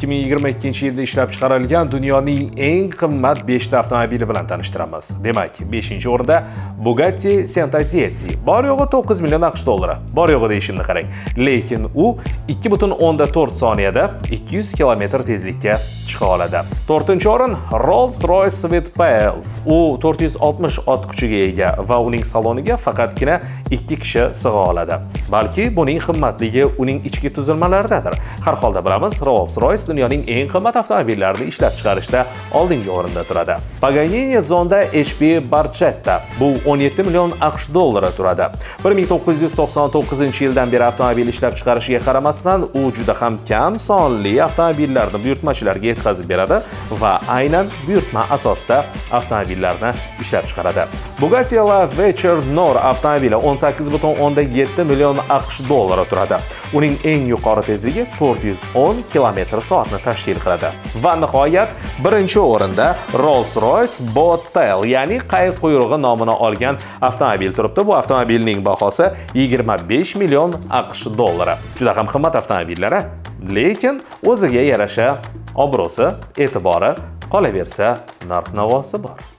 2022 yilda ishlab chiqarilgan dunyoning eng qimmat 5 ta avtomobili bilan tanishtiramiz. Demak, 5-o'rinda Bugatti Santazietti. Bor yo'g'i 9 million AQSh dollari. Bor yo'g'i deyishimni qarang. Lekin u 2.4 soniyada 200 km tezlikka chiqa oladi. 4-o'rin Rolls-Royce Sweetpearl. U 460 ot kuchiga ega va uning saloniga faqatgina 2 kishi sig'a oladi. Balki buning qimmatligi uning ichki tuzilmalaridadir. Har holda bilamiz, Rolls-Royce dunyoning eng qimmat avtomobillarini ishlab chiqarishda oldingi o'rinda turadi. Paganini Zonda HP Barchetta bu 17 million AQSh dollari turadi. 1999 yildan beri avtomobil ishlab chiqarishiga qaramasdan, u juda ham kam sonli avtomobillarni buyurtmachilarga yetkazib beradi va aynan buyurtma asosida avtomobillarni ishlab chiqaradi. Bugatti La Vecher Nor avtomobili 18.7 million AQSh dollari turadi. Uning eng yuqori tezligi 410 km soatni tashkil qiladi. Va nihoyat birinchi o'rinda Rolls-Royce Bobtail, ya'ni qayiq quyrug'i nomini olgan avtomobil turibdi. Bu avtomobilning bahosi 25 million AQSh dollari. Juda ham qimmat avtomobillar, lekin o'ziga yarasha obro'si, e'tibori qolaversa narx-navosi bor.